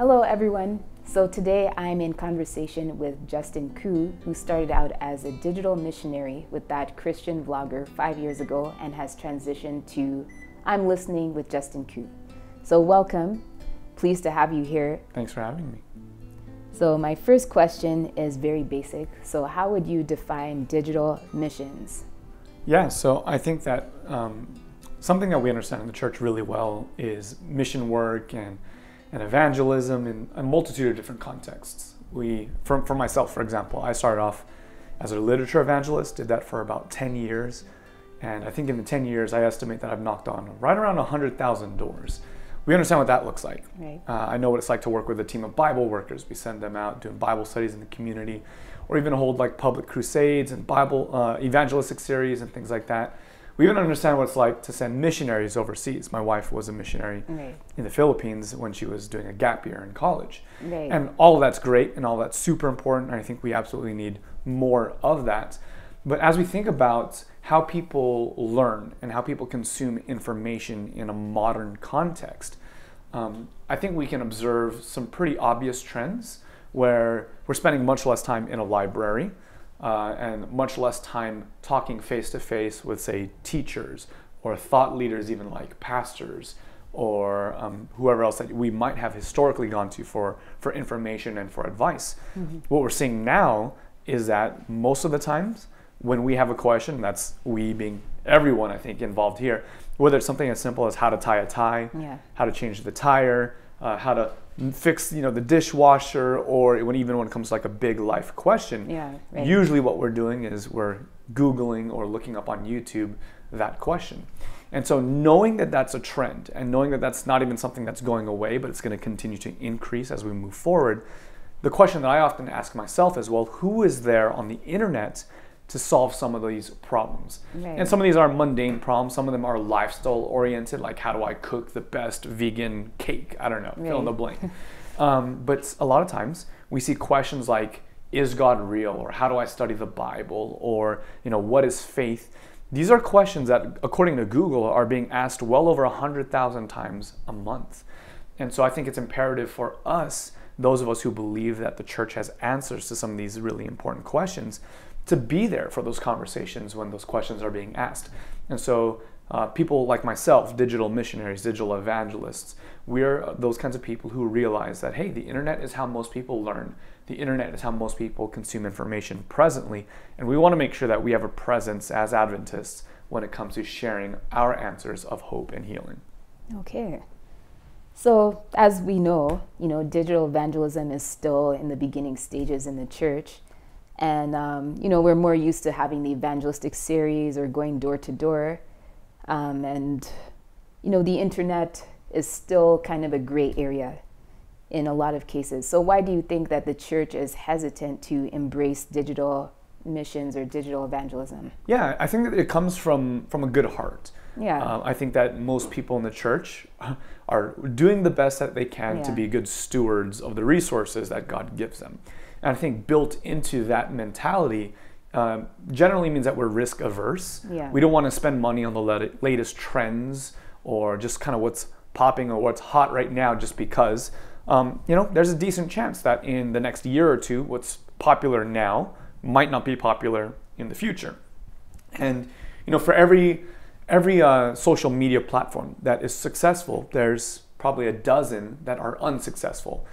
Hello, everyone. So today I'm in conversation with Justin Khoe, who started out as a digital missionary with that Christian vlogger five years ago and has transitioned to I'm Listening with Justin Khoe. So, welcome. Pleased to have you here. Thanks for having me. So, my first question is very basic. So, how would you define digital missions? Yeah, so I think that um, something that we understand in the church really well is mission work and, and evangelism in a multitude of different contexts. We, for, for myself, for example, I started off as a literature evangelist, did that for about 10 years. And I think in the 10 years, I estimate that I've knocked on right around 100,000 doors. We understand what that looks like. Right. Uh, I know what it's like to work with a team of Bible workers. We send them out doing Bible studies in the community, or even hold like public crusades and Bible uh, evangelistic series and things like that. We even understand what it's like to send missionaries overseas. My wife was a missionary Right. in the Philippines when she was doing a gap year in college. Right. And all of that's great and all that's super important. And I think we absolutely need more of that. But as we think about how people learn and how people consume information in a modern context, um, I think we can observe some pretty obvious trends where we're spending much less time in a library uh, and much less time talking face to face with, say, teachers or thought leaders, even like pastors or um, whoever else that we might have historically gone to for, for information and for advice. What we're seeing now is that most of the times when we have a question, that's we being everyone, I think, involved here, whether it's something as simple as how to tie a tie, Yeah. how to change the tire, uh, how to fix you know the dishwasher, or when even when it comes to like a big life question. Yeah, right. Usually, what we're doing is we're googling or looking up on YouTube that question. And so, knowing that that's a trend, and knowing that that's not even something that's going away, but it's going to continue to increase as we move forward, the question that I often ask myself is, well, who is there on the internet to solve some of these problems? Right. And some of these are mundane problems. Some of them are lifestyle oriented, like how do I cook the best vegan cake? I don't know, fill in the Right. blank. um, but a lot of times we see questions like, is God real? Or how do I study the Bible? Or, you know, what is faith? These are questions that, according to Google, are being asked well over 100,000 times a month. And so I think it's imperative for us, those of us who believe that the church has answers to some of these really important questions, to be there for those conversations when those questions are being asked. And so uh, people like myself, digital missionaries, digital evangelists, we're those kinds of people who realize that, hey, the internet is how most people learn. The internet is how most people consume information presently. And we want to make sure that we have a presence as Adventists when it comes to sharing our answers of hope and healing. Okay. So, as we know, you know, digital evangelism is still in the beginning stages in the church. And, um, you know, we're more used to having the evangelistic series or going door to door. Um, and, you know, the internet is still kind of a gray area in a lot of cases. So, why do you think that the church is hesitant to embrace digital missions or digital evangelism? Yeah, I think that it comes from from a good heart. Yeah. Uh, I think that most people in the church are doing the best that they can to be good stewards of the resources that God gives them. And I think built into that mentality um, generally means that we're risk averse. Yeah. We don't want to spend money on the lat- latest trends or just kind of what's popping or what's hot right now just because. Um, you know, there's a decent chance that in the next year or two, what's popular now might not be popular in the future. And you know, for every every uh, social media platform that is successful, there's probably a dozen that are unsuccessful.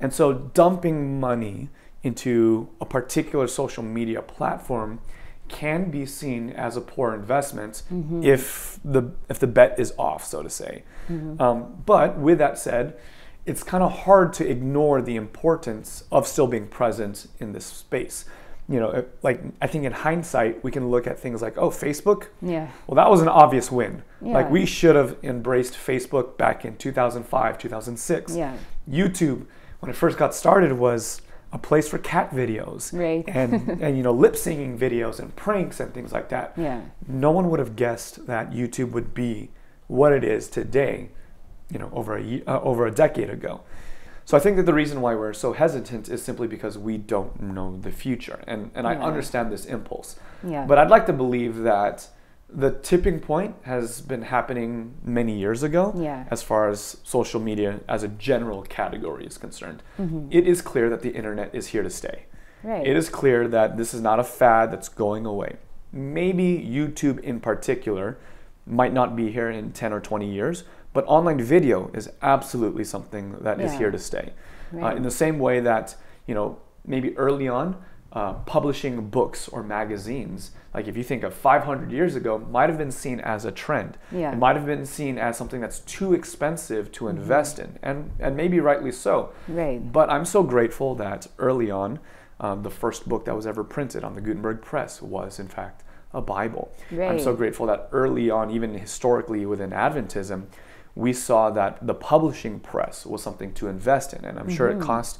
And so, dumping money into a particular social media platform can be seen as a poor investment if the if the bet is off, so to say. Um, but with that said, it's kind of hard to ignore the importance of still being present in this space. You know, it- like I think in hindsight, we can look at things like, oh, Facebook. Yeah. Well, that was an obvious win. Yeah. Like we should have embraced Facebook back in 2005, 2006. Yeah. YouTube, when it first got started, was a place for cat videos Right. and and you know lip singing videos and pranks and things like that. Yeah. No one would have guessed that YouTube would be what it is today, you know, over a uh, over a decade ago. So I think that the reason why we're so hesitant is simply because we don't know the future, and and I understand this impulse. Yeah. But I'd like to believe that the tipping point has been happening many years ago Yeah. as far as social media as a general category is concerned. Mm-hmm. It is clear that the internet is here to stay. Right. It is clear that this is not a fad that's going away. Maybe YouTube in particular might not be here in 10 or 20 years, but online video is absolutely something that is Yeah. here to stay. Uh, Right. in the same way that, you know, maybe early on, uh, publishing books or magazines, like if you think of 500 years ago, might have been seen as a trend. Yeah. Mm-hmm. It might have been seen as something that's too expensive to invest in, and, and maybe rightly so. Right. But I'm so grateful that early on, um, the first book that was ever printed on the Gutenberg Press was, in fact, a Bible. Right. I'm so grateful that early on, even historically within Adventism, we saw that the publishing press was something to invest in. And I'm sure it Mm-hmm. cost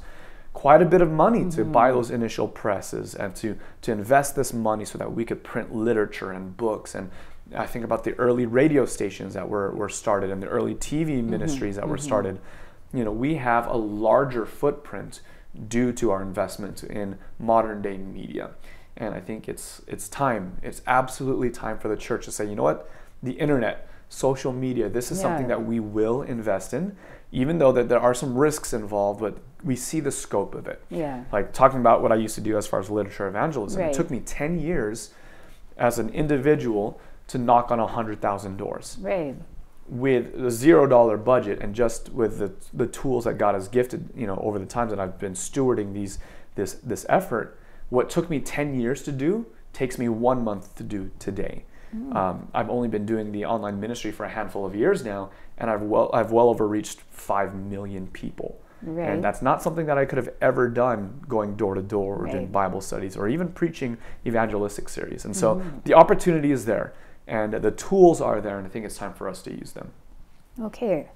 quite a bit of money to buy those initial presses and to, to invest this money so that we could print literature and books. And I think about the early radio stations that were, were started and the early TV Mm-hmm. ministries that were started. You know, we have a larger footprint due to our investment in modern day media. And I think it's it's time. It's absolutely time for the church to say, you know what? The internet, social media, this is something that we will invest in, even though that there are some risks involved, but we see the scope of it. Yeah. Like talking about what I used to do as far as literature evangelism. Right. It took me 10 years as an individual to knock on 100,000 doors Right. with a zero dollar budget and just with the, the tools that God has gifted, you know, over the times that I've been stewarding these this this effort, what took me 10 years to do takes me one month to do today. Um, I've only been doing the online ministry for a handful of years now, and I've well I've well overreached five million people. Right. And that's not something that I could have ever done going door to door or doing Bible studies or even preaching evangelistic series. And so the opportunity is there and the tools are there, and I think it's time for us to use them. Okay.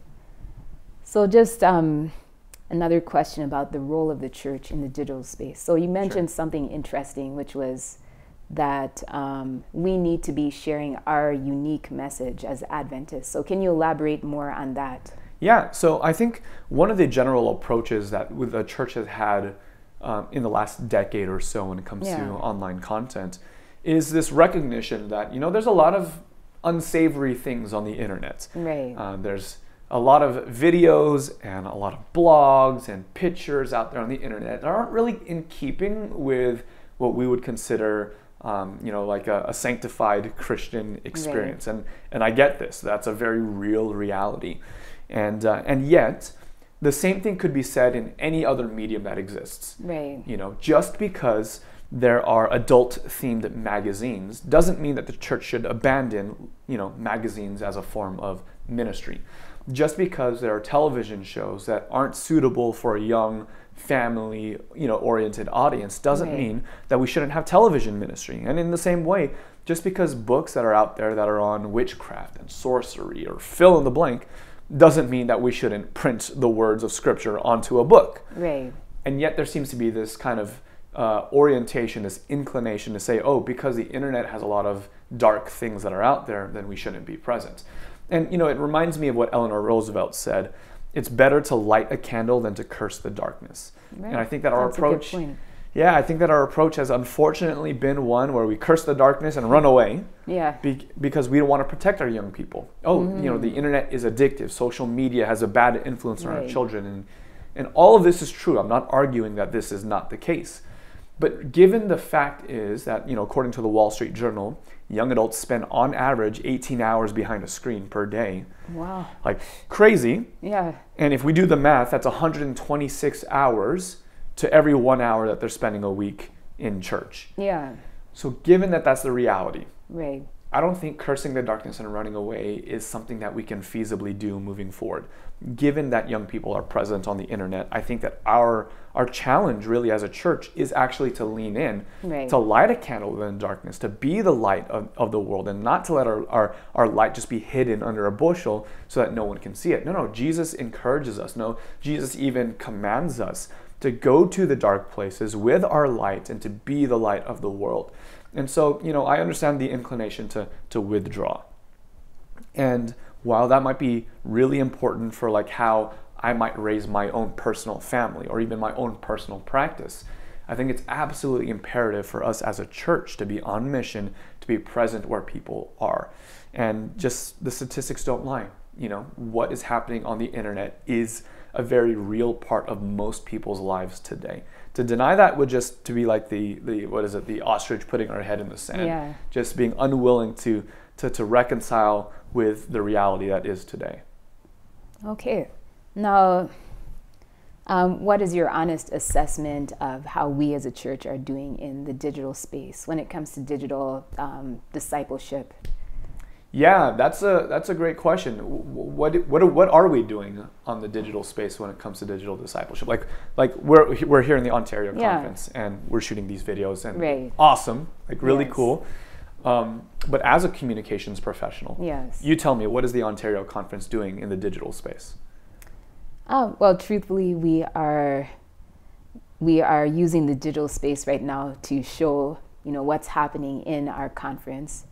So just um, another question about the role of the church in the digital space. So you mentioned something interesting, which was that um, we need to be sharing our unique message as Adventists. So can you elaborate more on that? Yeah, so I think one of the general approaches that the church has had um, in the last decade or so when it comes to online content is this recognition that you know there's a lot of unsavory things on the internet. Right. Uh, there's a lot of videos and a lot of blogs and pictures out there on the internet that aren't really in keeping with what we would consider, um, you know, like a, a sanctified Christian experience. And and I get this. That's a very real reality, and uh, and yet, the same thing could be said in any other medium that exists. Right. You know, just because there are adult themed magazines doesn't mean that the church should abandon, you know, magazines as a form of ministry. Just because there are television shows that aren't suitable for a young family, you know, oriented audience doesn't Right. mean that we shouldn't have television ministry. And in the same way, just because books that are out there that are on witchcraft and sorcery or fill in the blank doesn't mean that we shouldn't print the words of scripture onto a book Right. and yet there seems to be this kind of uh, orientation, this inclination to say, oh, because the internet has a lot of dark things that are out there, then we shouldn't be present. And you know, it reminds me of what Eleanor Roosevelt said: "It's better to light a candle than to curse the darkness." Right. And I think that our That's approach, point. yeah, I think that our approach has unfortunately been one where we curse the darkness and run away Yeah. be- because we don't want to protect our young people. Oh, you know, the mm. internet is addictive. Social media has a bad influence on our children, and and all of this is true. I'm not arguing that this is not the case, but given the fact is that you know, according to the Wall Street Journal, young adults spend on average 18 hours behind a screen per day, Wow. like crazy. Yeah. And if we do the math, that's 126 hours to every one hour that they're spending a week in church. Yeah. So, given that that's the reality, Right. I don't think cursing the darkness and running away is something that we can feasibly do moving forward. Given that young people are present on the internet, I think that our our challenge really as a church is actually to lean in, Right. to light a candle in the darkness, to be the light of, of the world and not to let our, our, our light just be hidden under a bushel so that no one can see it. No, no, Jesus encourages us. No, Jesus even commands us to go to the dark places with our light and to be the light of the world. And so, you know, I understand the inclination to, to withdraw. And while that might be really important for like how I might raise my own personal family or even my own personal practice, I think it's absolutely imperative for us as a church to be on mission, to be present where people are. And just the statistics don't lie. You know, what is happening on the internet is a very real part of most people's lives today. To deny that would just to be like the, the what is it, the ostrich putting our head in the sand. Yeah. Just being unwilling to, to, to reconcile with the reality that is today. Okay. Now, um, what is your honest assessment of how we as a church are doing in the digital space when it comes to digital um, discipleship? Yeah, that's a that's a great question. What what what are we doing on the digital space when it comes to digital discipleship? Like like we're we're here in the Ontario Yeah. conference and we're shooting these videos and Right. awesome, like really Yes. cool. Um, but as a communications professional, Yes. you tell me what is the Ontario conference doing in the digital space? Um, well, truthfully, we are we are using the digital space right now to show you know what's happening in our conference.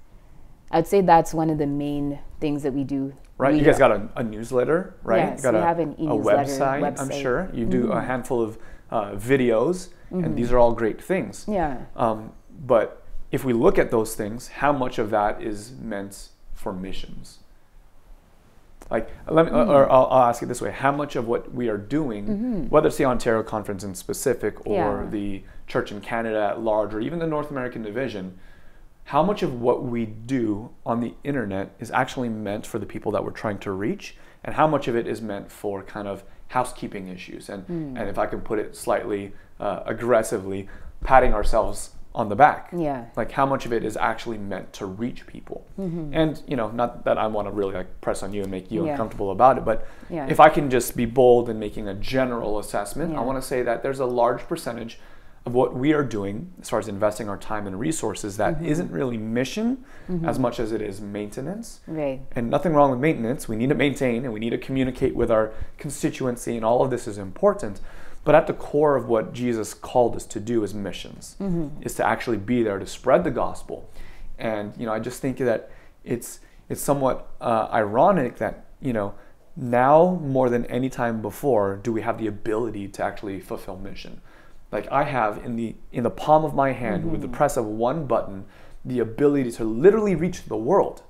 I'd say that's one of the main things that we do. Right, We you guys got a, a newsletter, right? Yes, got we a, have an a e-newsletter a website, I'm sure. You do a Mhm. handful of uh, videos, Mhm. and these are all great things. yeah Um, but if we look at those things, how much of that is meant for missions? Like, let me, Mm. or I'll, I'll ask it this way: How much of what we are doing, Mhm. whether it's the Ontario Conference in specific, or Yeah. the Church in Canada at large, or even the North American Division, how much of what we do on the internet is actually meant for the people that we're trying to reach, and how much of it is meant for kind of housekeeping issues, and Mm. and if I can put it slightly uh, aggressively, patting ourselves on the back yeah like how much of it is actually meant to reach people Mhm. and you know not that i want to really like press on you and make you Yeah. uncomfortable about it but yeah if i can just be bold in making a general assessment Yeah. i want to say that there's a large percentage of what we are doing as far as investing our time and resources that Mhm. not really mission Mhm. as much as it is maintenance right and nothing wrong with maintenance we need to maintain and we need to communicate with our constituency and all of this is important but at the core of what jesus called us to do is missions Mhm. is to actually be there to spread the gospel. And you know, I just think that it's it's somewhat uh, ironic that you know now more than any time before do we have the ability to actually fulfill mission. Like I have in the in the palm of my hand with the press of one button the ability to literally reach the world.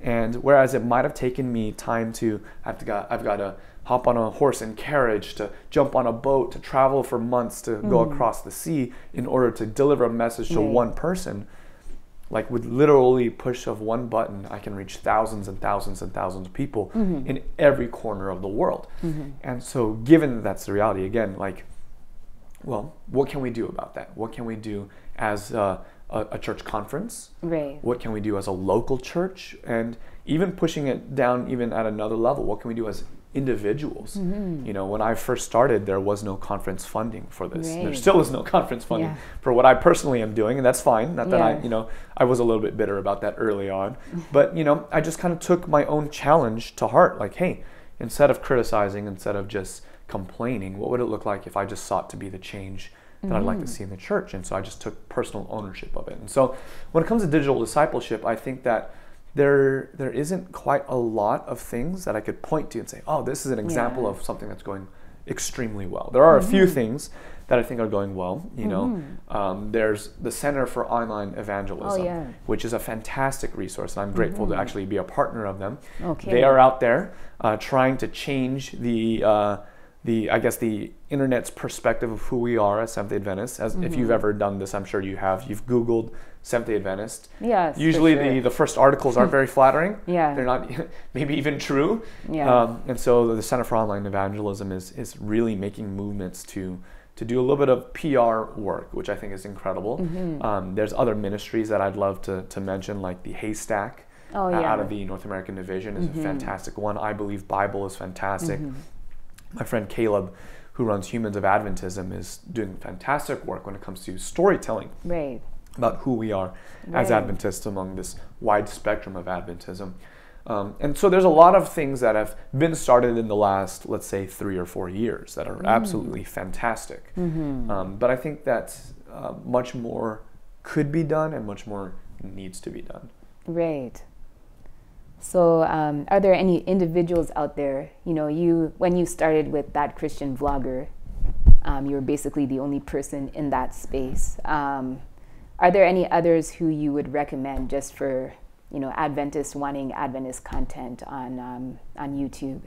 And whereas it might have taken me time to I've got I've got to hop on a horse and carriage, to jump on a boat, to travel for months to go Mhm. across the sea in order to deliver a message to Right. one person, like with literally push of one button, I can reach thousands and thousands and thousands of people Mhm. in every corner of the world. Mhm. And so, given that that's the reality, again, like, well, what can we do about that? What can we do as uh, a, a church conference? right What can we do as a local church? And even pushing it down, even at another level, what can we do as individuals? Mhm. You know, when I first started, there was no conference funding for this. Right. There still is no conference funding Yeah. for what I personally am doing, and that's fine. Not that I, you know, I was a little bit bitter about that early on, but you know, I just kind of took my own challenge to heart. Like, hey, instead of criticizing, instead of just complaining, what would it look like if I just sought to be the change that I'd like to Mhm. see in the church? And so I just took personal ownership of it. And so when it comes to digital discipleship, I think that there there isn't quite a lot of things that I could point to and say, oh, this is an example Yeah. of something that's going extremely well. There are a few Mhm. things that I think are going well. You know, Mhm. um, there's the Center for Online Evangelism, Oh, yeah. which is a fantastic resource, and I'm grateful to Mhm. actually be a partner of them. okay They are out there uh, trying to change the uh, the I guess the internet's perspective of who we are as Seventh Day Adventists. As if you've Mhm. ever done this, I'm sure you have. You've Googled Seventh Day Adventist. yes Usually, sure. the the first articles aren't very flattering. yeah They're not maybe even true. yeah Um, and so the Center for Online Evangelism is is really making movements to to do a little bit of PR work, which I think is incredible. Mhm. Um, there's other ministries that I'd love to, to mention, like the Haystack oh uh, yeah out of the North American Division is Mhm. a fantastic one. I believe Bible is fantastic. Mhm. My friend Caleb, who runs Humans of Adventism, is doing fantastic work when it comes to storytelling right about who we are as Adventists among this wide spectrum of Adventism. Um, and so there's a lot of things that have been started in the last, let's say, three or four years that are Mm. absolutely fantastic. Mhm. Um, but I think that uh, much more could be done and much more needs to be done. Right. So, um, are there any individuals out there? You know, you when you started with that Christian vlogger, Um, you were basically the only person in that space. Um, are there any others who you would recommend just for you know Adventists wanting Adventist content on um, on YouTube?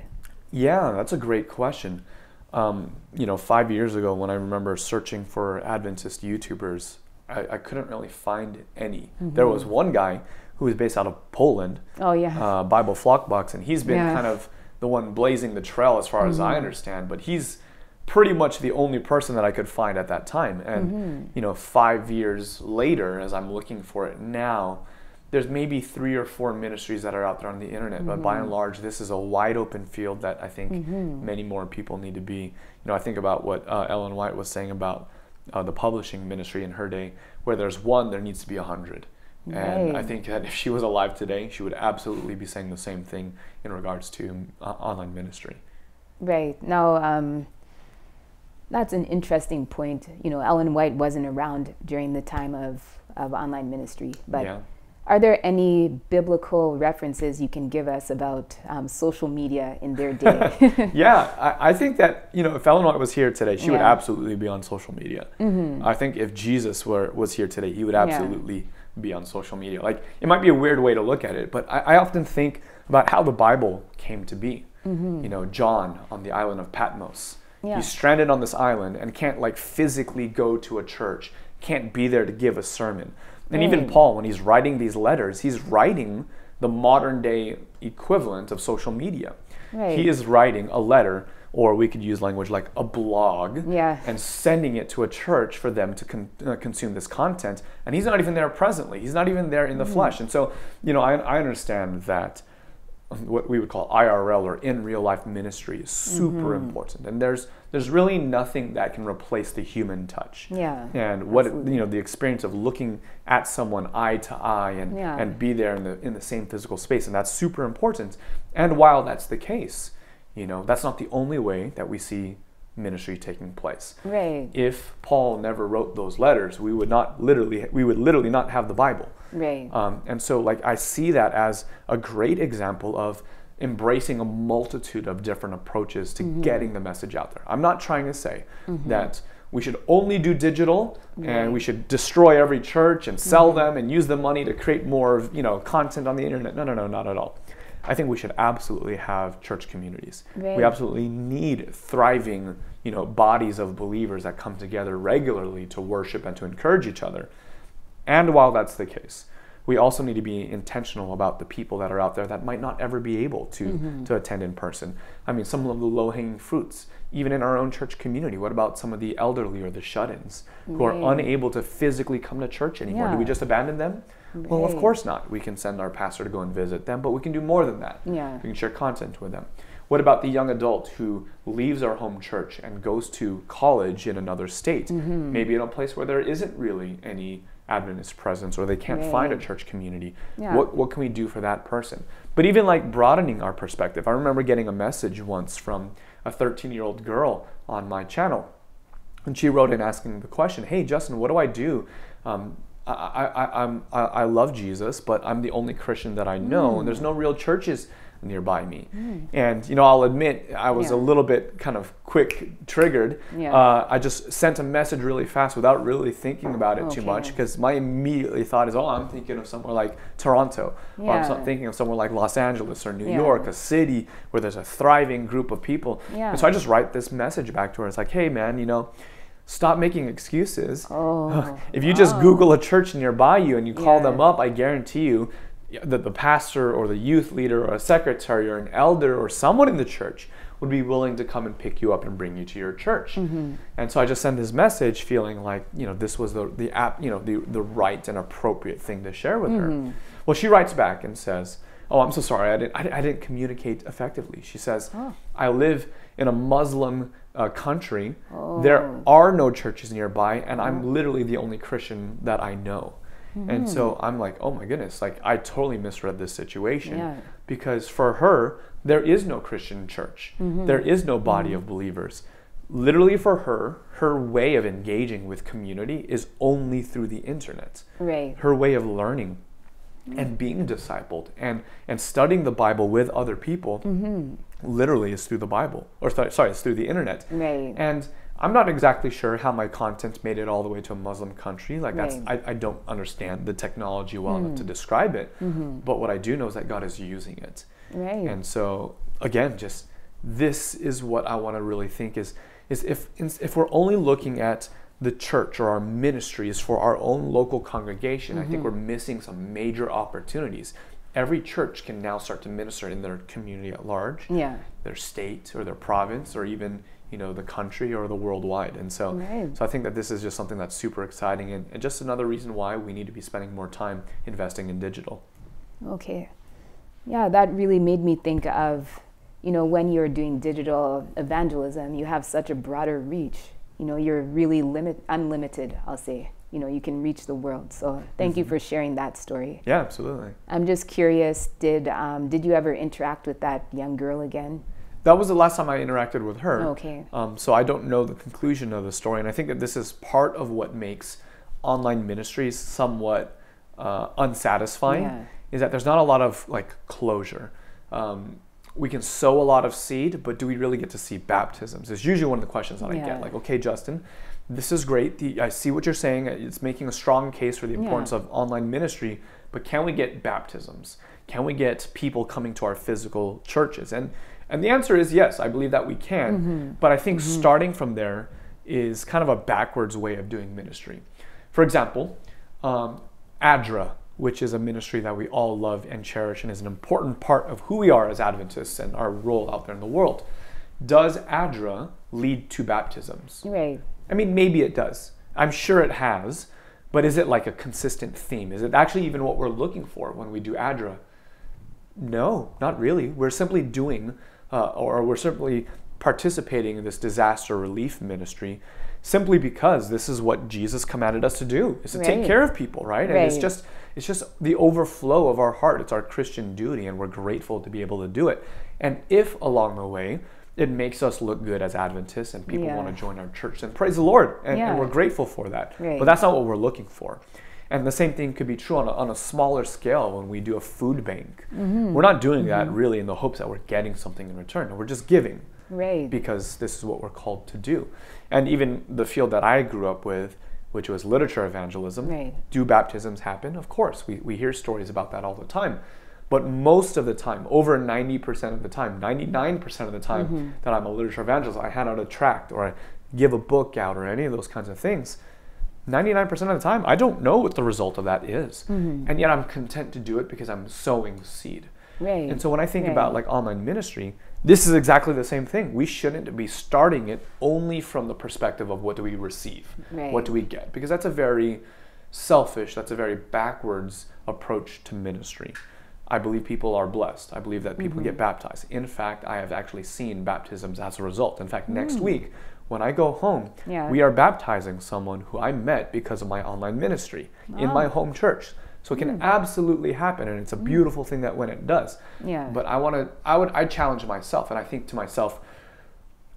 Yeah, that's a great question. Um, you know, five years ago, when I remember searching for Adventist YouTubers, I, I couldn't really find any. Mm-hmm. There was one guy who was based out of Poland. Oh yeah. Uh, Bible Flockbox, and he's been yeah. kind of the one blazing the trail as far mm-hmm. as I mm-hmm. understand. But he's pretty much the only person that I could find at that time. And mm-hmm. you know, five years later, as I'm looking for it now, there's maybe three or four ministries that are out there on the internet, mm-hmm. but by and mm-hmm. large, this is a wide open field that I think mm-hmm. many more people need to be. You know, I think about what uh, Ellen White was saying about uh, the publishing ministry in her day, where there's one, there needs to be a hundred. Right. And I think that if she was alive today, she would absolutely be saying the same thing in regards to uh, online ministry. Right. Now, um, that's an interesting point. You know, Ellen White wasn't around during the time of, of online ministry, but yeah. Are there any biblical references you can give us about um, social media in their day? yeah, I, I, think that you know if Ellen White was here today, she yeah. would absolutely be on social media. Mm-hmm. I think if Jesus were was here today, he would absolutely yeah. Be on social media. Like it might be a weird way to look at it, but I, I often think about how the Bible came to be. Mm-hmm. You know, John on the island of Patmos. Yeah. He's stranded on this island and can't like physically go to a church, can't be there to give a sermon. And mm. even Paul, when he's writing these letters, he's writing the modern day equivalent of social media. Right. He is writing a letter, or we could use language like a blog, yeah. and sending it to a church for them to con- uh, consume this content. And he's not even there presently, he's not even there in the mm. flesh. And so, you know, I, I understand that what we would call IRL or in real life ministry is super mm-hmm. important. And there's there's really nothing that can replace the human touch. Yeah. And what absolutely. you know the experience of looking at someone eye to eye and yeah. and be there in the in the same physical space and that's super important. And while that's the case, you know, that's not the only way that we see ministry taking place. Right. If Paul never wrote those letters, we would not literally we would literally not have the Bible. Right. Um, and so like I see that as a great example of embracing a multitude of different approaches to mm-hmm. getting the message out there. I'm not trying to say mm-hmm. that we should only do digital right. and we should destroy every church and sell mm-hmm. them and use the money to create more, you know, content on the internet. No, no, no, not at all. I think we should absolutely have church communities. Right. We absolutely need thriving, you know, bodies of believers that come together regularly to worship and to encourage each other. And while that's the case, we also need to be intentional about the people that are out there that might not ever be able to mm-hmm. to attend in person. I mean, some of the low-hanging fruits, even in our own church community. What about some of the elderly or the shut-ins who are unable to physically come to church anymore? Yeah. Do we just abandon them? Well, of course not. We can send our pastor to go and visit them, but we can do more than that. Yeah. We can share content with them. What about the young adult who leaves our home church and goes to college in another state, mm-hmm. maybe in a place where there isn't really any Adventist presence or they can't right. find a church community? Yeah. What, what can we do for that person? But even like broadening our perspective. I remember getting a message once from a 13 year old girl on my channel. And she wrote in asking the question, Hey, Justin, what do I do? Um, I, I, I'm, I, I love Jesus, but I'm the only Christian that I know, mm. and there's no real churches nearby me. Mm. And you know, I'll admit I was yeah. a little bit kind of quick triggered. Yeah. Uh, I just sent a message really fast without really thinking about it okay. too much because my immediately thought is, oh, I'm thinking of somewhere like Toronto, yeah. or I'm thinking of somewhere like Los Angeles or New. York, a city where there's a thriving group of people. And so I just write this message back to her. It's like, hey, man, you know stop making excuses. Oh, if you wow. just Google a church nearby you and you call yeah. them up, I guarantee you that the pastor or the youth leader or a secretary or an elder or someone in the church would be willing to come and pick you up and bring you to your church. Mm-hmm. And so I just sent this message feeling like, you know, this was the, the app, you know, the, the right and appropriate thing to share with mm-hmm. her. Well, she writes back and says, oh, I'm so sorry. I didn't, I, I didn't communicate effectively. She says, oh. I live in a Muslim uh, country. Oh. There are no churches nearby, and I'm oh. literally the only Christian that I know. Mm-hmm. And so mm-hmm. I'm like, oh my goodness, like I totally misread this situation yeah. because for her, there is no Christian church, mm-hmm. there is no body mm-hmm. of believers. Literally, for her, her way of engaging with community is only through the internet. Right. Her way of learning and being discipled and and studying the Bible with other people mm-hmm. literally is through the Bible or sorry, it's through the internet. Right. And I'm not exactly sure how my content made it all the way to a Muslim country. Like that's Right. I, I don't understand the technology well enough to describe it. But what I do know is that God is using it. Right. And so again, just this is what I want to really think is is if if we're only looking at the church or our ministries for our own local congregation, I think mm-hmm. we're missing some major opportunities. Every church can now start to minister in their community at large, yeah. their state or their province, or even you know the country or the worldwide. And so, Right. so I think that this is just something that's super exciting, and, and just another reason why we need to be spending more time investing in digital. Okay. Yeah, that really made me think of, you know, when you're doing digital evangelism, you have such a broader reach. You know, you're really limit unlimited, I'll say. You know, you can reach the world. So thank you for sharing that story. Yeah, absolutely. I'm just curious, did um, did you ever interact with that young girl again? That was the last time I interacted with her. Okay. Um, so I don't know the conclusion of the story, and I think that this is part of what makes online ministries somewhat uh, unsatisfying. Yeah. Is that there's not a lot of like closure. Um, we can sow a lot of seed, but do we really get to see baptisms? Is usually one of the questions that I get. Like, okay, Justin, this is great. The, I see what you're saying. It's making a strong case for the importance Yeah. of online ministry, but can we get baptisms? Can we get people coming to our physical churches? And and the answer is yes. I believe that we can. But I think starting from there is kind of a backwards way of doing ministry. For example, um, ADRA, which is a ministry that we all love and cherish and is an important part of who we are as Adventists and our role out there in the world. Does ADRA lead to baptisms? Right. I mean, maybe it does. I'm sure it has, but is it like a consistent theme? Is it actually even what we're looking for when we do ADRA? No, not really. We're simply doing, uh, or we're simply participating in this disaster relief ministry simply because this is what Jesus commanded us to do, is to take care of people, right? right? And it's just it's just the overflow of our heart. It's our Christian duty, and we're grateful to be able to do it. And if along the way it makes us look good as Adventists and people Yeah. want to join our church, then praise the Lord. And, and we're grateful for that. Right. But that's not what we're looking for. And the same thing could be true on a, on a smaller scale when we do a food bank. Mm-hmm. We're not doing that really in the hopes that we're getting something in return. We're just giving Right. because this is what we're called to do. And even the field that I grew up with, which was literature evangelism, Right. do baptisms happen? Of course, we, we hear stories about that all the time. But most of the time, over 90% of the time, 99% of the time Mm-hmm. that I'm a literature evangelist, I hand out a tract or I give a book out or any of those kinds of things. 99% of the time, I don't know what the result of that is. Mm-hmm. And yet I'm content to do it because I'm sowing seed. Right. And so when I think Right. about like online ministry, this is exactly the same thing. We shouldn't be starting it only from the perspective of what do we receive? Right. What do we get? Because that's a very selfish, that's a very backwards approach to ministry. I believe people are blessed. I believe that people Mm-hmm. get baptized. In fact, I have actually seen baptisms as a result. In fact, Mm. next week when I go home, Yeah. we are baptizing someone who I met because of my online ministry in my home church. So it can hmm. absolutely happen and it's a hmm. beautiful thing that when it does. Yeah. But I want to I would I challenge myself and I think to myself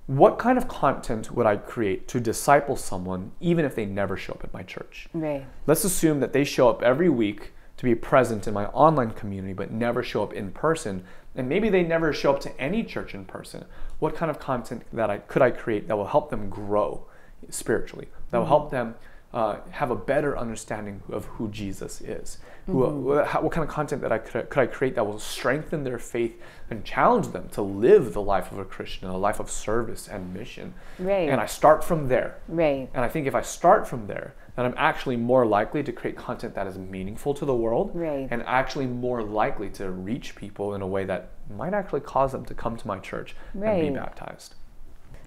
what kind of content would I create to disciple someone even if they never show up at my church? right. Let's assume that they show up every week to be present in my online community but never show up in person and maybe they never show up to any church in person. What kind of content that I could I create that will help them grow spiritually? That will hmm. help them uh, have a better understanding of who Jesus is. Who, what, how- what kind of content that I could, could I create that will strengthen their faith and challenge them to live the life of a Christian, a life of service and mission. Right. And I start from there. Right. And I think if I start from there, then I'm actually more likely to create content that is meaningful to the world Right. and actually more likely to reach people in a way that might actually cause them to come to my church and be baptized.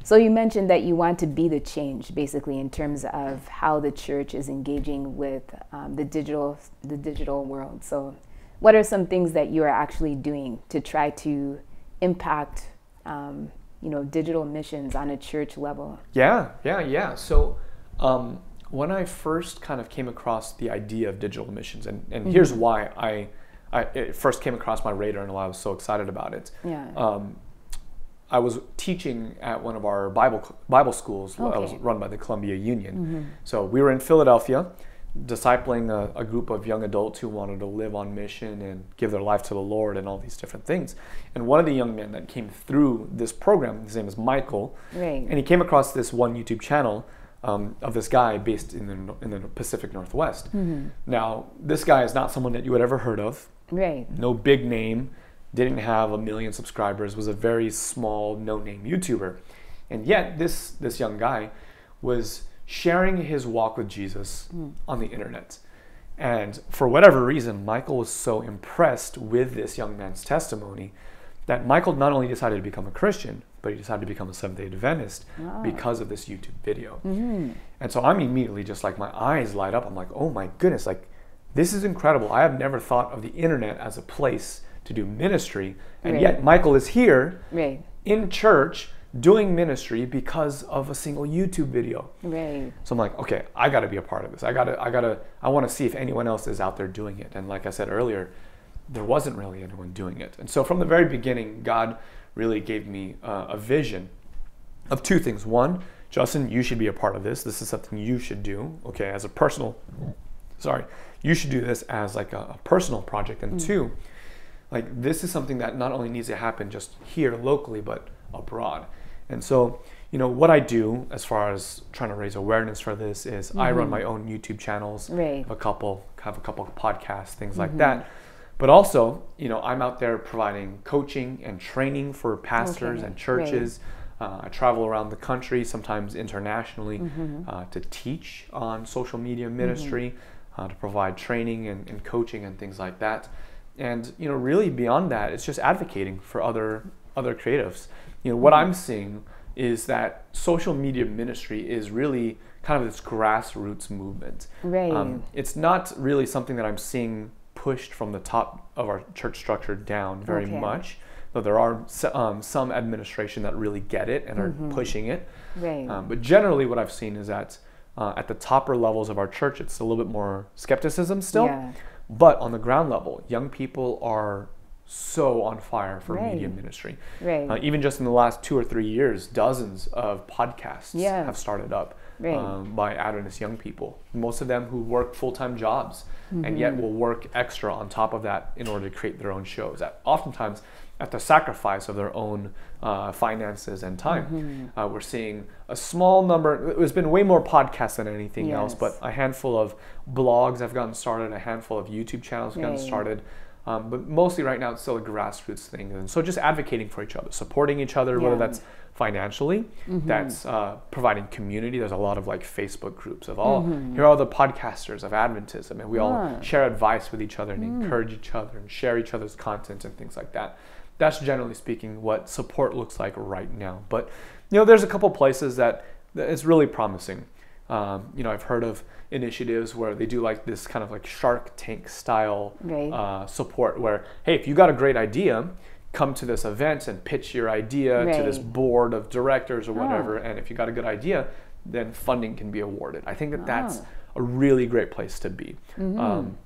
So you mentioned that you want to be the change, basically, in terms of how the church is engaging with um, the digital, the digital world. So, what are some things that you are actually doing to try to impact, um, you know, digital missions on a church level? Yeah, yeah, yeah. So um, when I first kind of came across the idea of digital missions, and, and here's why I, I it first came across my radar and why I was so excited about it. Yeah. I was teaching at one of our Bible Bible schools. I was run by the Columbia Union. Mm-hmm. So we were in Philadelphia. discipling a, a, group of young adults who wanted to live on mission and give their life to the Lord and all these different things. And one of the young men that came through this program, his name is Michael, right. and he came across this one YouTube channel um, of this guy based in the, in the Pacific Northwest. Mm-hmm. Now, this guy is not someone that you had ever heard of. Right. No big name, didn't have a million subscribers, was a very small, no-name YouTuber. And yet, this, this young guy was sharing his walk with Jesus mm. on the internet. And for whatever reason, Michael was so impressed with this young man's testimony that Michael not only decided to become a Christian, but he decided to become a Seventh day Adventist wow. because of this YouTube video. Mm-hmm. And so I'm immediately just like, my eyes light up. I'm like, oh my goodness, like, this is incredible. I have never thought of the internet as a place to do ministry. And right. yet, Michael is here right. in church doing ministry because of a single YouTube video. Right. So I'm like, okay, I got to be a part of this. I got to, I got to, I want to see if anyone else is out there doing it. And like I said earlier, there wasn't really anyone doing it. And so from the very beginning, God really gave me uh, a vision of two things. One, Justin, you should be a part of this. This is something you should do, okay, as a personal, sorry, you should do this as like a, a personal project. And mm. two, like this is something that not only needs to happen just here locally, but abroad. And so, you know, what I do as far as trying to raise awareness for this is mm-hmm. I run mm-hmm. my own YouTube channels, right. a couple, have a couple of podcasts, things mm-hmm. like that. But also, you know, I'm out there providing coaching and training for pastors okay. and churches. Right. Uh, I travel around the country, sometimes internationally, mm-hmm. uh, to teach on social media ministry, mm-hmm. uh, to provide training and, and coaching and things like that. And you know, really beyond that, it's just advocating for other other creatives. You know, what I'm seeing is that social media ministry is really kind of this grassroots movement. Right. Um, it's not really something that I'm seeing pushed from the top of our church structure down very okay. much. Though there are um, some administration that really get it and are mm-hmm. pushing it. Right. Um, but generally, what I've seen is that uh, at the topper levels of our church, it's a little bit more skepticism still. Yeah. But on the ground level, young people are so on fire for right. media ministry. Right. Uh, even just in the last two or three years, dozens of podcasts yeah. have started up right. um, by Adventist young people. Most of them who work full time jobs mm-hmm. and yet will work extra on top of that in order to create their own shows. That oftentimes at the sacrifice of their own uh, finances and time. Mm-hmm. Uh, we're seeing a small number, there's been way more podcasts than anything yes. else, but a handful of blogs have gotten started, a handful of YouTube channels have gotten started. Um, but mostly right now, it's still a grassroots thing. And so just advocating for each other, supporting each other, yeah. whether that's financially, mm-hmm. that's uh, providing community. There's a lot of like Facebook groups of all, mm-hmm. here are all the podcasters of Adventism. And we yeah. all share advice with each other and mm. encourage each other and share each other's content and things like that. That's generally speaking what support looks like right now. But, you know, there's a couple places that, that it's really promising. Um, you know, I've heard of initiatives where they do like this kind of like Shark Tank style right. uh, support, where hey, if you got a great idea, come to this event and pitch your idea right. to this board of directors or whatever. Oh. And if you got a good idea, then funding can be awarded. I think that that's oh. a really great place to be. Mm-hmm. Um,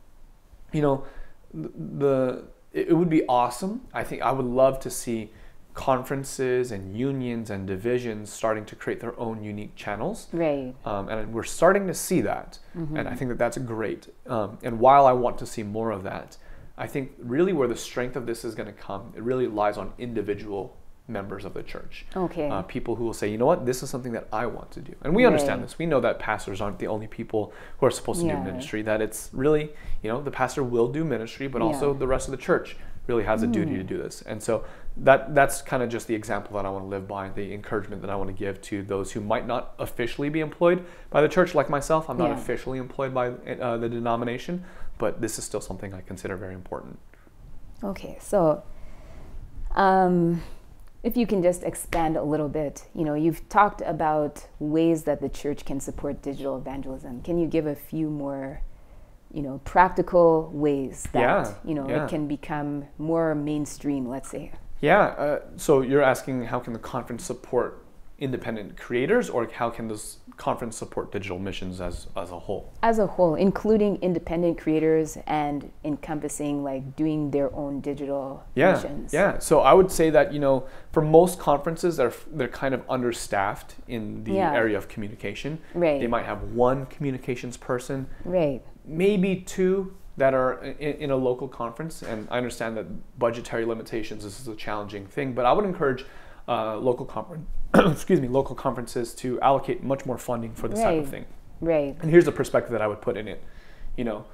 you know, the it would be awesome. I think I would love to see conferences and unions and divisions starting to create their own unique channels. Right. Um, and we're starting to see that. Mm-hmm. And I think that that's great. Um, and while I want to see more of that, I think really where the strength of this is going to come, it really lies on individual members of the church. Okay. Uh, people who will say, you know what, this is something that I want to do. And we right. understand this. We know that pastors aren't the only people who are supposed to yeah. do ministry, that it's really, you know, the pastor will do ministry, but yeah. also the rest of the church really has a duty to Hmm. do this. And so that that's kind of just the example that I want to live by, the encouragement that I want to give to those who might not officially be employed by the church, like myself. I'm not Yeah. officially employed by uh, the denomination, but this is still something I consider very important. Okay, so um, if you can just expand a little bit, you know, you've talked about ways that the church can support digital evangelism. Can you give a few more, you know, practical ways that Yeah, you know yeah. it can become more mainstream? Let's say. Yeah. Uh, so you're asking how can the conference support independent creators, or how can this conference support digital missions as, as a whole? As a whole, including independent creators and encompassing like doing their own digital yeah, missions. Yeah. So I would say that, you know, for most conferences, they're, they're kind of understaffed in the Yeah. area of communication. Right. They might have one communications person, Right. Maybe two that are in, in a local conference. And I understand that budgetary limitations this is a challenging thing, but I would encourage uh, local conference, excuse me, local conferences to allocate much more funding for this type of thing. Right. And here's the perspective that I would put in it. You know,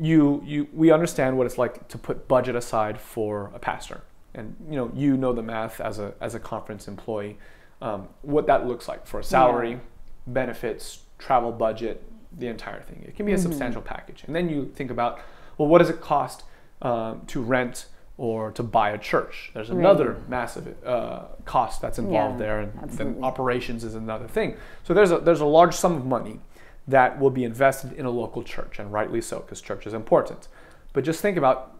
you you we understand what it's like to put budget aside for a pastor, and you know you know the math as a as a conference employee, um, what that looks like for a salary, benefits, travel budget, the entire thing. It can be a substantial package, and then you think about well, what does it cost um, to rent or to buy a church? There's another massive uh, cost that's involved Yeah, there, and then operations is another thing. So there's a there's a large sum of money that will be invested in a local church, and rightly so, because church is important. But just think about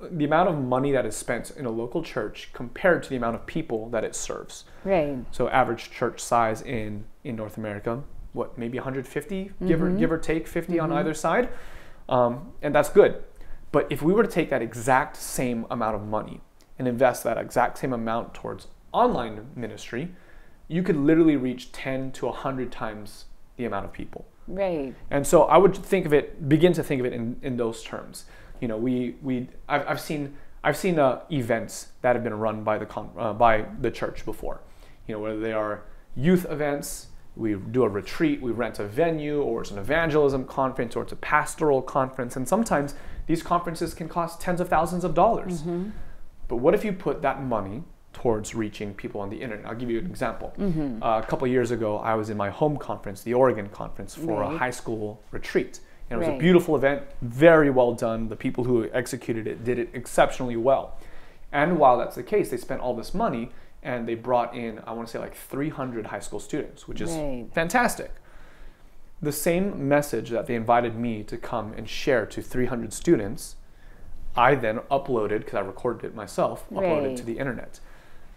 the amount of money that is spent in a local church compared to the amount of people that it serves. Right. So average church size in in North America, what maybe 150, give or give or take 50 on either side, um, and that's good. But if we were to take that exact same amount of money and invest that exact same amount towards online ministry, you could literally reach 10 to 100 times the amount of people. Right. And so I would think of it, begin to think of it in, in those terms. You know, we, we I've, I've seen, I've seen uh, events that have been run by the, con- uh, by the church before. You know, whether they are youth events, we do a retreat, we rent a venue, or it's an evangelism conference, or it's a pastoral conference. And sometimes these conferences can cost tens of thousands of dollars. But what if you put that money towards reaching people on the internet? I'll give you an example. Uh, a couple of years ago, I was in my home conference, the Oregon conference, for a high school retreat. And it was a beautiful event, very well done. The people who executed it did it exceptionally well. And while that's the case, they spent all this money and they brought in, I want to say, like 300 high school students, which is Right. fantastic. The same message that they invited me to come and share to 300 students, I then uploaded, because I recorded it myself, uploaded Right. to the internet.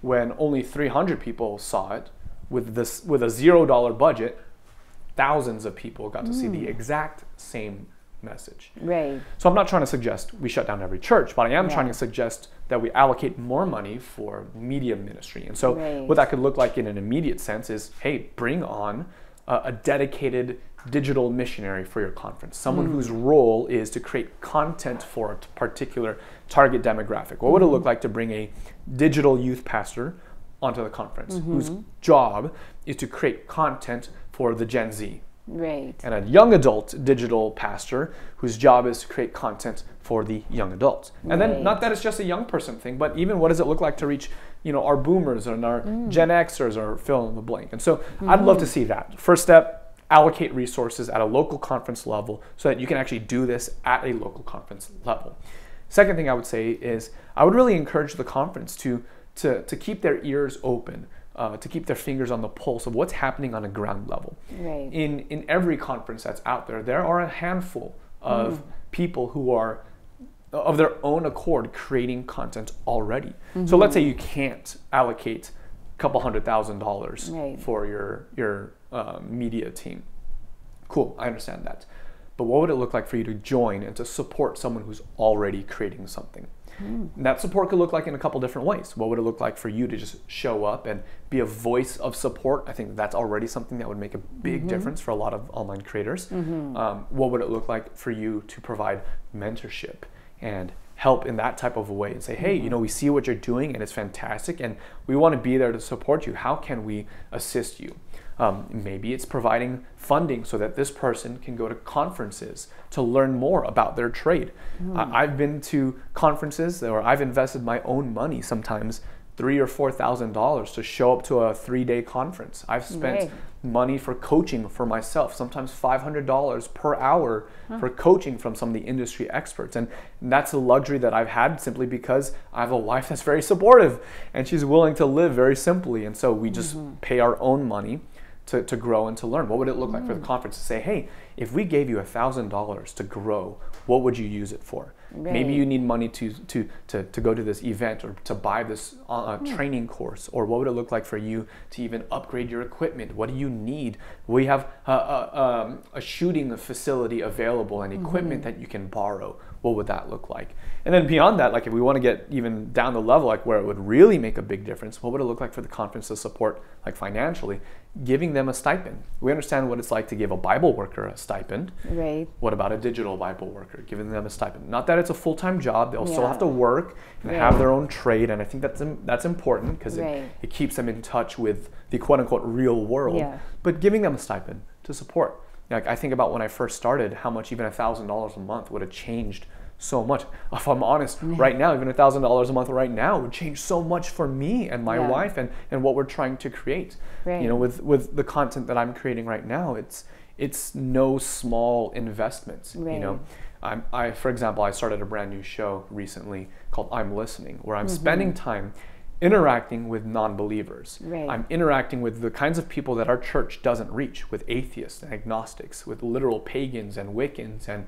When only 300 people saw it, with this with a zero dollar budget, thousands of people got to see the mm. exact same message. Right. So I'm not trying to suggest we shut down every church, but I am Yeah. trying to suggest that we allocate more money for media ministry. And so Right. what that could look like in an immediate sense is, hey, bring on a, a dedicated digital missionary for your conference, someone hmm. whose role is to create content for a particular target demographic. What would it hmm. look like to bring a digital youth pastor onto the conference mm-hmm. whose job is to create content for the Gen Z? Right. and a young adult digital pastor whose job is to create content for the young adults. And then not that it's just a young person thing, but even what does it look like to reach, you know, our boomers and our Mm. Gen Xers or fill in the blank. And so I'd love to Mm-hmm. see that. First step, allocate resources at a local conference level so that you can actually do this at a local conference level. Second thing I would say is I would really encourage the conference to to, to keep their ears open, uh, to keep their fingers on the pulse of what's happening on a ground level Right. in in every conference that's out there, there are a handful of people who are of their own accord creating content already. So let's say you can't allocate a couple hundred thousand dollars Right. for your your uh, media team. Cool, I understand that. But what would it look like for you to join and to support someone who's already creating something? And that support could look like in a couple different ways. What would it look like for you to just show up and be a voice of support? I think that's already something that would make a big mm-hmm. difference for a lot of online creators. Mm-hmm. Um, what would it look like for you to provide mentorship and help in that type of a way and say, hey, you mm-hmm. know, we see what you're doing and it's fantastic and we want to be there to support you. How can we assist you? Um, maybe it's providing funding so that this person can go to conferences to learn more about their trade. I I've been to conferences where I've invested my own money sometimes three or four thousand dollars to show up to a three-day conference. I've spent Right. money for coaching for myself, sometimes five hundred dollars per hour for coaching from some of the industry experts, and that's a luxury that I've had simply because I have a wife that's very supportive and she's willing to live very simply, and so we just pay our own money to, to grow and to learn. What would it look like for the conference to say, hey, if we gave you $1,000 to grow, what would you use it for? Maybe you need money to, to, to, to go to this event or to buy this uh, uh, training course. Or what would it look like for you to even upgrade your equipment? What do you need? We have a, a, um, a shooting facility available and equipment that you can borrow. What would that look like? And then beyond that, like if we want to get even down the level, like where it would really make a big difference, what would it look like for the conference to support, like financially, giving them a stipend? We understand what it's like to give a Bible worker a stipend. Right. What about a digital Bible worker, giving them a stipend? Not that it's a full time job; they'll still have to work and Right. have their own trade, and I think that's that's important because Right. it, it keeps them in touch with the quote unquote real world. Yeah. But giving them a stipend to support, like I think about when I first started, how much even a thousand dollars a month would have changed so much. If I'm honest, right now, even a thousand dollars a month right now would change so much for me and my Yeah. wife and, and what we're trying to create. Right. You know, with with the content that I'm creating right now, it's it's no small investments. You know, I'm, I for example, I started a brand new show recently called I'm Listening, where I'm Mm-hmm. spending time interacting with non-believers. Right. I'm interacting with the kinds of people that our church doesn't reach, with atheists and agnostics, with literal pagans and Wiccans and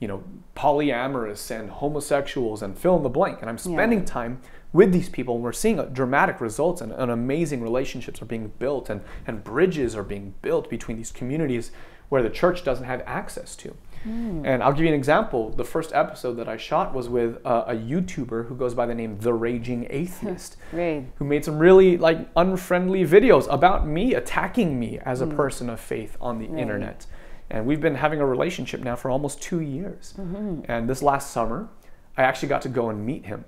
you know polyamorous and homosexuals and fill in the blank. And I'm spending time with these people and we're seeing dramatic results and, and amazing relationships are being built and, and bridges are being built between these communities where the church doesn't have access to. Hmm. And I'll give you an example. The first episode that I shot was with a, a YouTuber who goes by the name The Raging Atheist Right. who made some really like unfriendly videos about me attacking me as a hmm. person of faith on the Right. internet and we've been having a relationship now for almost two years. Mm-hmm. And this last summer i actually got to go and meet him.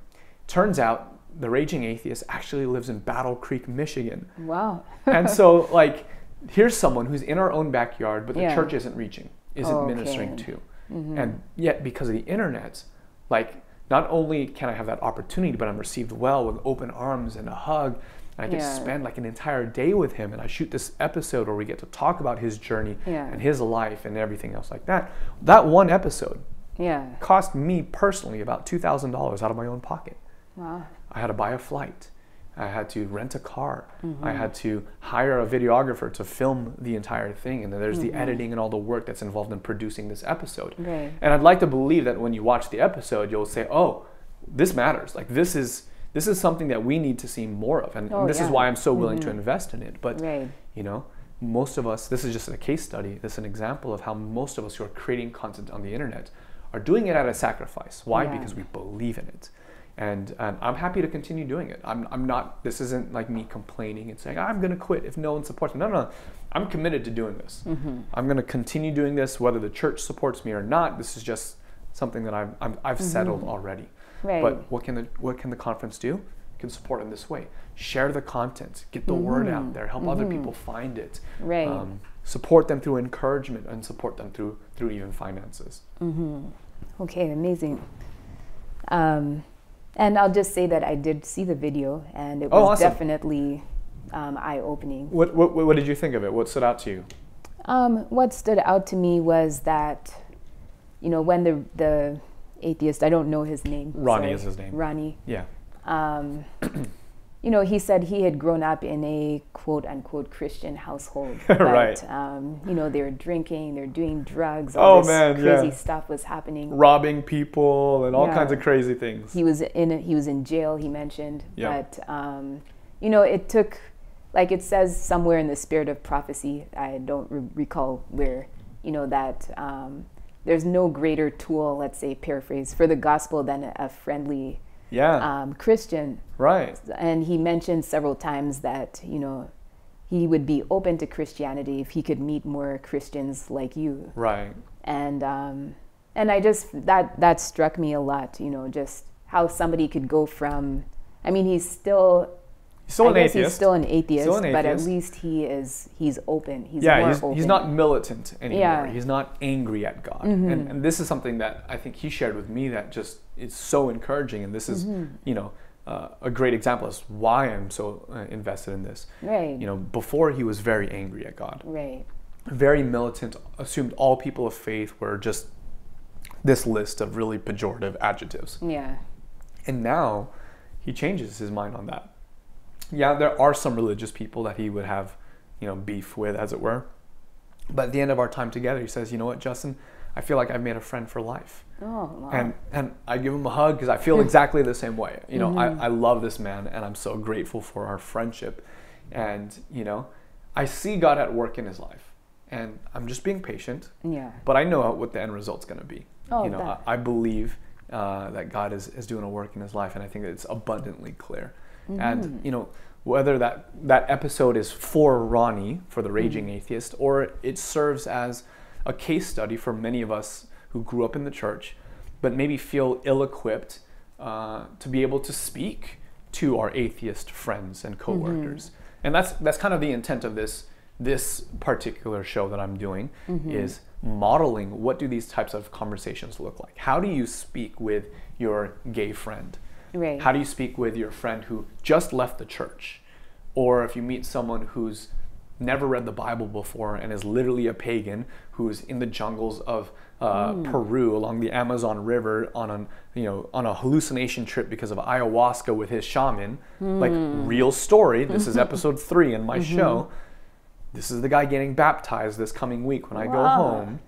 Turns out the raging atheist actually lives in battle creek michigan. Wow. and so like here's someone who's in our own backyard but the Yeah. church isn't reaching isn't ministering Okay. to mm-hmm. and yet because of the internet like not only can i have that opportunity but i'm received well with open arms and a hug and i get to spend like an entire day with him and i shoot this episode where we get to talk about his journey Yeah. and his life and everything else like that that one episode Yeah. cost me personally about $2000 out of my own pocket Wow. I had to buy a flight. I had to rent a car. Mm-hmm. I had to hire a videographer to film the entire thing. And then there's the editing and all the work that's involved in producing this episode. Mm-hmm. Right. And I'd like to believe that when you watch the episode, you'll say, oh, this matters. Like this is this is something that we need to see more of. And Oh, this is why I'm so willing to invest in it. But Right. you know, most of us, this is just a case study. This is an example of how most of us who are creating content on the internet are doing it at a sacrifice. Why? Yeah. Because we believe in it. And, and I'm happy to continue doing it. I'm, I'm not, this isn't like me complaining and saying, I'm going to quit if no one supports me. No, no, no. I'm committed to doing this. Mm-hmm. I'm going to continue doing this whether the church supports me or not. This is just something that I'm, I'm, I've settled already. Mm-hmm. Right. But what can the what can the conference do? It can support in this way. Share the content, get the word out there, help other people find it. Mm-hmm. Right. Um, support them through encouragement and support them through through even finances. Hmm. Okay, amazing. Um, and I'll just say that I did see the video, and it Oh, was awesome. definitely um, eye-opening. What, what what did you think of it? What stood out to you? Um, what stood out to me was that, you know, when the the atheist, I don't know his name. Ronnie is his name. Ronnie. Yeah. Um, you know, he said he had grown up in a quote unquote Christian household. But, Right. Um, you know, they were drinking, they're doing drugs, all Oh, this man, crazy yeah. stuff was happening. Robbing people and all Yeah. kinds of crazy things. He was in he was in jail. He mentioned, Yeah. but um, you know, it took like it says somewhere in the spirit of prophecy. I don't re- recall where. You know that um, there's no greater tool, let's say paraphrase, for the gospel than a, friendly yeah. um, Christian. right. And he mentioned several times that you know he would be open to Christianity if he could meet more Christians like you Right. and um, and I just that that struck me a lot. You know, just how somebody could go from. I mean, he's still. He's still I an guess atheist. He's still an atheist, Still an but at least he is. He's open. He's yeah, he's, open. he's not militant anymore. Yeah. Mm-hmm. He's not angry at God. And, and this is something that I think he shared with me that just is so encouraging. And this is, Mm-hmm. you know, uh, a great example as why I'm so uh, invested in this. right. You know, before he was very angry at God, right. very militant, assumed all people of faith were just this list of really pejorative adjectives. Yeah. And now he changes his mind on that. Yeah, there are some religious people that he would have, you know, beef with, as it were. But at the end of our time together, he says, you know what, Justin, I feel like I've made a friend for life. Oh, wow. And and I give him a hug because I feel exactly the same way. You know, I, I love this man and I'm so grateful for our friendship. And, you know, I see God at work in his life. And I'm just being patient. yeah. But I know what the end result's going to be. Oh, you know, I, I believe uh, that God is, is doing a work in his life, and I think that it's abundantly clear. And mm-hmm. you know, whether that that episode is for Ronnie, for the mm-hmm. raging atheist, or it serves as a case study for many of us who grew up in the church, but maybe feel ill-equipped uh, to be able to speak to our atheist friends and mm-hmm. coworkers. And that's that's kind of the intent of this this particular show that I'm doing is modeling what do these types of conversations look like? How do you speak with your gay friend? Right. How do you speak with your friend who just left the church? Or if you meet someone who's never read the Bible before and is literally a pagan who's in the jungles of uh, hmm. Peru along the Amazon River on an you know on a hallucination trip because of ayahuasca with his shaman, like hmm. real story. This is episode three in my mm-hmm. show. This is the guy getting baptized this coming week when I go home.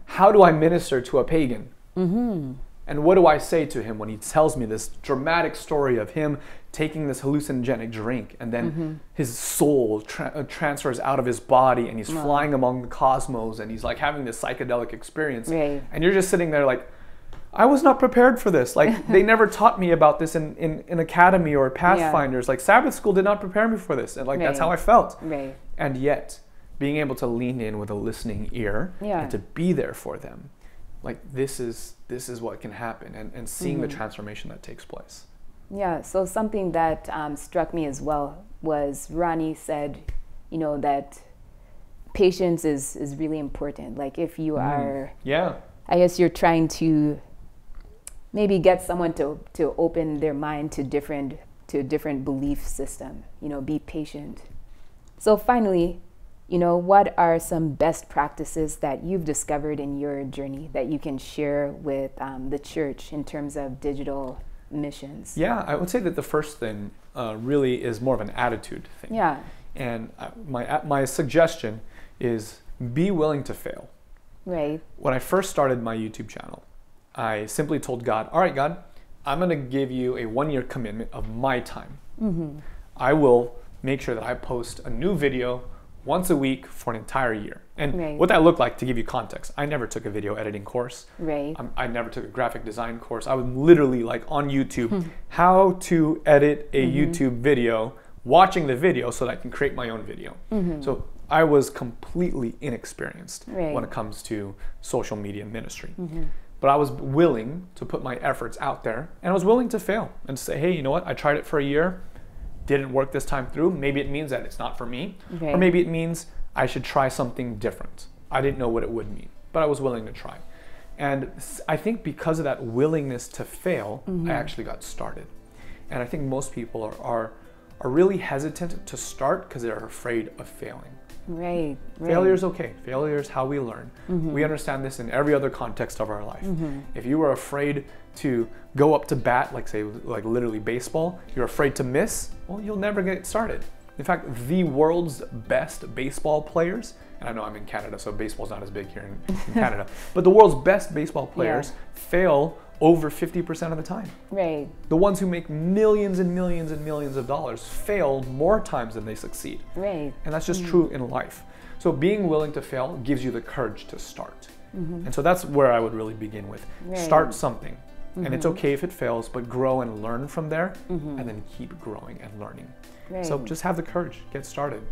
How do I minister to a pagan? Mm-hmm. And what do I say to him when he tells me this dramatic story of him taking this hallucinogenic drink and then his soul tra- uh, transfers out of his body and he's flying among the cosmos and he's like having this psychedelic experience. Right. And you're just sitting there like, I was not prepared for this. Like they never taught me about this in, in, in academy or Pathfinders. Like Sabbath school did not prepare me for this. And like that's how I felt. Right. And yet, being able to lean in with a listening ear Yeah. and to be there for them, like this is this is what can happen, and, and seeing Mm-hmm. the transformation that takes place. Yeah, so something that um, struck me as well was Ronnie said, you know, that patience is, is really important. Like if you are, Yeah, I guess you're trying to maybe get someone to, to open their mind to different to a different belief system. You know, be patient. So finally, you know, what are some best practices that you've discovered in your journey that you can share with um, the church in terms of digital missions? yeah. I would say that the first thing uh, really is more of an attitude thing. Yeah. And my my suggestion is be willing to fail. Right. When I first started my YouTube channel, I simply told God, "All right, God, I'm going to give you a one-year commitment of my time. I will make sure that I post a new video once a week for an entire year." And Right. what that looked like, to give you context, I never took a video editing course. Right. I'm, I never took a graphic design course. I was literally like on YouTube, hmm. how to edit a mm-hmm. YouTube video, watching the video so that I can create my own video. Mm-hmm. So I was completely inexperienced Right. when it comes to social media ministry. Mm-hmm. But I was willing to put my efforts out there and I was willing to fail and say, hey, you know what? I tried it for a year, didn't work this time through. Maybe it means that it's not for me. Okay. Or maybe it means I should try something different. I didn't know what it would mean, but I was willing to try. And I think because of that willingness to fail, I mm-hmm. actually got started. And I think most people are, are, are really hesitant to start because they're afraid of failing. Right. right. Failure is okay. Failure is how we learn. Mm-hmm. We understand this in every other context of our life. Mm-hmm. If you are afraid to go up to bat, like say, like literally baseball, you're afraid to miss, well, you'll never get started. In fact, the world's best baseball players, and I know I'm in Canada, so baseball's not as big here in, in Canada, but the world's best baseball players fail over 50% of the time. Right. The ones who make millions and millions and millions of dollars fail more times than they succeed. Right. And that's just mm. true in life. So being willing to fail gives you the courage to start. Mm-hmm. And so that's where I would really begin with. Right. Start something. And it's mm-hmm. okay if it fails, but grow and learn from there mm-hmm. and then keep growing and learning. Right. So just have the courage, get started.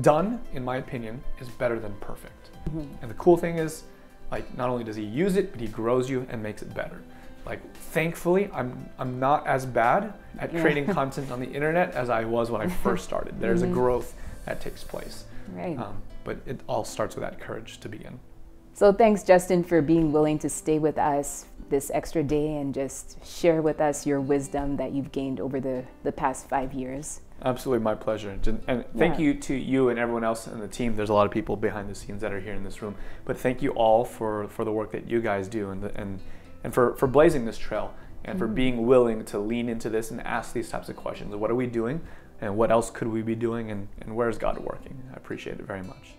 Done, in my opinion, is better than perfect. Mm-hmm. And the cool thing is, like, not only does he use it, but he grows you and makes it better. Like, thankfully, I'm I'm not as bad at Yeah. creating content on the internet as I was when I first started. There's a growth that takes place. Right. Um, but it all starts with that courage to begin. So thanks, Justin, for being willing to stay with us this extra day and just share with us your wisdom that you've gained over the, the past five years. Absolutely, my pleasure. And thank Yeah. you to you and everyone else in the team. There's a lot of people behind the scenes that are here in this room, but thank you all for, for the work that you guys do and the, and and for, for blazing this trail and for mm-hmm. being willing to lean into this and ask these types of questions. What are we doing, and what else could we be doing, and, and where is God working? I appreciate it very much.